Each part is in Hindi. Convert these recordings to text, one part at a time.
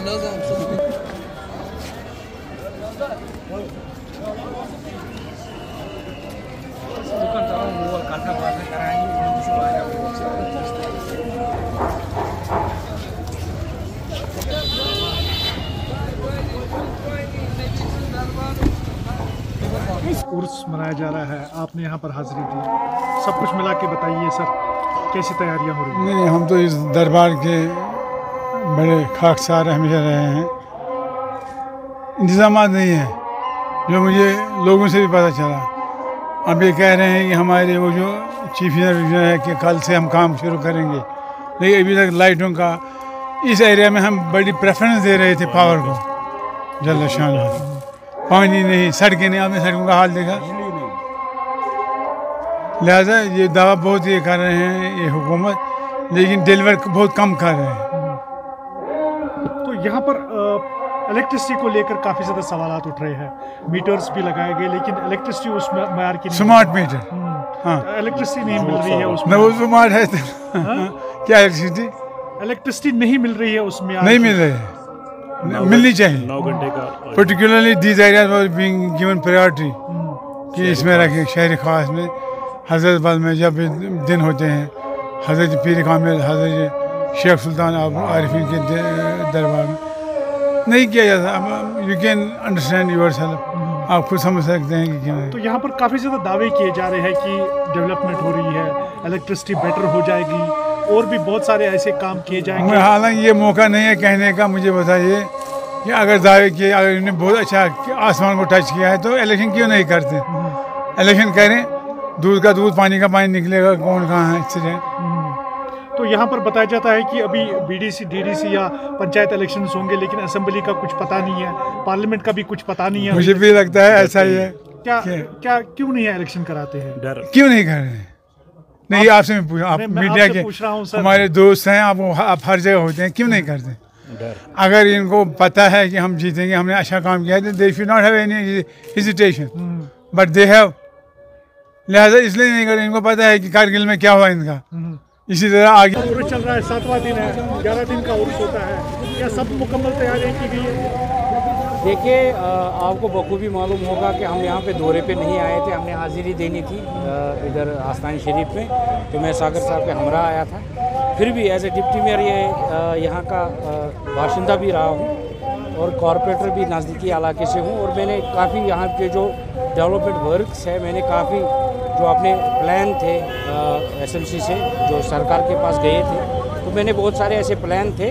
Another one. मनाया जा रहा है। आपने यहाँ पर हाजिरी दी। सब कुछ मिला के बताइए सर, कैसी तैयारियाँ हो रही हैं? नहीं, हम तो इस दरबार के बड़े खाकसार हमेशा रहे हैं। इंतज़ाम नहीं है। जो मुझे लोगों से भी पता चला। अब ये कह रहे हैं कि हमारे वो जो चीफ इंजीनियर है कि कल से हम काम शुरू करेंगे। लेकिन अभी तक लाइटों का इस एरिया में हम बड़ी प्रेफरेंस दे रहे थे पावर को। जल्द शान पानी नहीं, सड़कें नहीं, आपने सड़कों का हाल देखा? लिहाजा ये दावा बहुत ये कर रहे हैं ये हुकूमत लेकिन डिलीवर बहुत कम कर रहे हैं। तो यहाँ पर इलेक्ट्रिसिटी को लेकर काफ़ी ज़्यादा सवाल उठ रहे हैं। मीटर्स भी लगाए गए लेकिन इलेक्ट्रिसिटी उस मैार की नहीं। स्मार्ट मीटर हाँ। इलेक्ट्रिसिटी नहीं मिल रही है उसमें वो स्मार्ट है तो क्या इलेक्ट्रिसिटी इलेक्ट्रिसिटी नहीं मिल रही है उसमें नहीं मिल रही है। मिलनी चाहिए। नौ घंटे का particularly these areas being given priority कि इसमें रखें शहर खास में। हज़रत बल में जब दिन होते हैं हज़रत पीर कामिल हज़रत शेख सुल्तान अब आरिफिन के दरबार में नहीं किया जाता। अब you can understand yourself आप खुद समझ सकते हैं कि क्यों तो यहाँ पर काफ़ी ज़्यादा दावे किए जा रहे हैं कि डेवलपमेंट हो रही है इलेक्ट्रिसिटी बेटर हो जाएगी और भी बहुत सारे ऐसे काम किए जाएँगे। हालाँकि ये मौका नहीं है कहने का मुझे बताइए कि अगर दावे किए अगर इन्होंने बहुत अच्छा आसमान को टच किया है तो इलेक्शन क्यों नहीं करते? इलेक्शन करें दूध का दूध पानी का पानी निकलेगा कौन कहाँ है इससे तो यहाँ पर बताया जाता है कि अभी बीडीसी डीडीसी या पंचायत इलेक्शन होंगे लेकिन असेंबली का कुछ पता नहीं है पार्लियामेंट का भी कुछ पता नहीं है। मुझे भी लगता है ऐसा ही है क्या क्या? क्या क्यों नहीं है इलेक्शन कराते हैं? डर। क्यों नहीं कर रहे नहीं आपसे मैं पूछ आप मीडिया के पूछ रहा हूँ, सर। हमारे दोस्त हैं आप वो- आप हर जगह होते हैं क्यों नहीं करते? अगर इनको पता है कि हम जीतेंगे हमने अच्छा काम किया है they should not have any hesitation but they have लिहाजा इसलिए नहीं कर इनको पता है कि कारगिल में क्या हुआ इनका। इसी तरह आगे उर्स चल रहा है सातवां दिन है ग्यारह दिन का उर्स होता है। क्या सब मुकम्मल तैयारियाँ की गई है? देखिए आपको बखूबी मालूम होगा कि हम यहाँ पे दौरे पे नहीं आए थे हमने हाजिरी देनी थी इधर आस्थान शरीफ में तो मैं सागर साहब के हमरा आया था। फिर भी एज ए डिप्टी मेयर ये यहाँ का बाशिंदा भी रहा हूँ और कॉरपोरेटर भी नज़दीकी इलाके से हूँ और मैंने काफ़ी यहाँ के जो डेवलपमेंट वर्क्स है मैंने काफ़ी जो अपने प्लान थे एसएमसी से जो सरकार के पास गए थे तो मैंने बहुत सारे ऐसे प्लान थे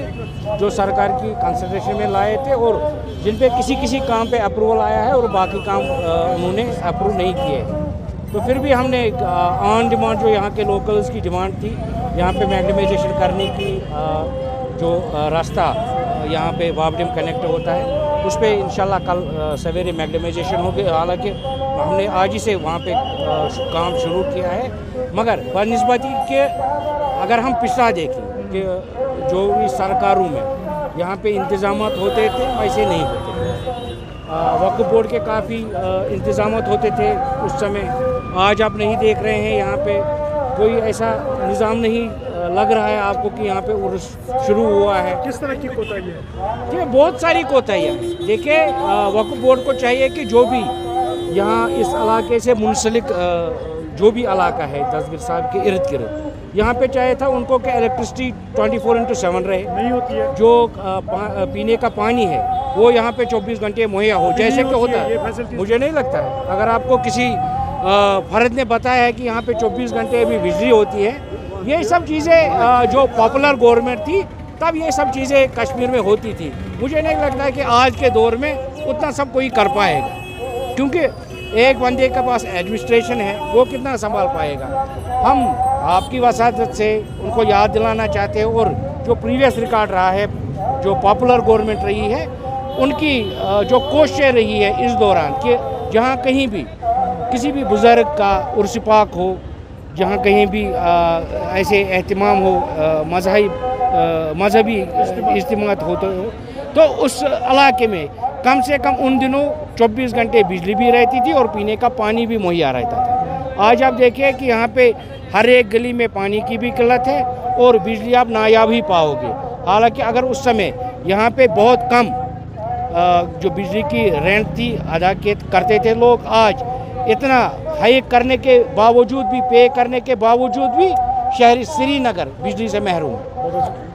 जो सरकार की कंसिडरेशन में लाए थे और जिन पे किसी किसी काम पे अप्रूवल आया है और बाकी काम उन्होंने अप्रूव नहीं किए तो फिर भी हमने ऑन डिमांड जो यहाँ के लोकल्स की डिमांड थी यहाँ पे मैग्निमाइजेशन करने की अ, जो अ, रास्ता यहाँ पे वापडिम कनेक्ट होता है उस पर इंशाल्लाह कल सवेरे मैग्निमाइजेशन हो गया हालाँकि हमने आज ही से वहाँ पे काम शुरू किया है। मगर बनस्बती के अगर हम पिछला देखें कि जो भी सरकारों में यहाँ पे इंतज़ाम होते थे वैसे नहीं होते थे। वक्फ बोर्ड के काफ़ी इंतज़ाम होते थे उस समय। आज आप नहीं देख रहे हैं यहाँ पे कोई ऐसा निज़ाम नहीं लग रहा है आपको कि यहाँ पे उर्स शुरू हुआ है। किस तरह की कोताही है? ये बहुत सारी कोताहियाँ हैं। देखिए वक्फ बोर्ड को चाहिए कि जो भी यहाँ इस इलाके से मुंसलिक जो भी इलाका है दसगिर साहब के इर्द गिर्द यहाँ पे चाहिए था उनको कि इलेक्ट्रिसिटी 24 फोर इंटू सेवन रहे। नहीं होती है। जो पीने का पानी है वो यहाँ पे 24 घंटे मुहैया हो जैसे कि होता है, मुझे नहीं लगता है। अगर आपको किसी फर्द ने बताया है कि यहाँ पे 24 घंटे भी बिजली होती है ये सब चीज़ें जो पॉपुलर गवर्नमेंट थी तब ये सब चीज़ें कश्मीर में होती थी। मुझे नहीं लगता कि आज के दौर में उतना सब कोई कर पाएगा। क्योंकि एक बंदे के पास एडमिनिस्ट्रेशन है वो कितना संभाल पाएगा? हम आपकी वसादत से उनको याद दिलाना चाहते हैं और जो प्रीवियस रिकॉर्ड रहा है जो पॉपुलर गवर्नमेंट रही है उनकी जो कोशिशें रही है इस दौरान कि जहाँ कहीं भी किसी भी बुज़ुर्ग का उर्सपाक हो जहाँ कहीं भी अ, ऐसे अहतमाम हो मज़हब मजहबी इज्तिमात होते हो तो उस इलाके में कम से कम उन दिनों 24 घंटे बिजली भी रहती थी और पीने का पानी भी मुहैया रहता था। आज आप देखिए कि यहाँ पे हर एक गली में पानी की भी किल्लत है और बिजली आप नायाब ही पाओगे। हालाँकि अगर उस समय यहाँ पे बहुत कम जो बिजली की रेंट थी अदा करते थे लोग, आज इतना हाइक करने के बावजूद भी, पे करने के बावजूद भी शहरी श्रीनगर बिजली से महरूम। है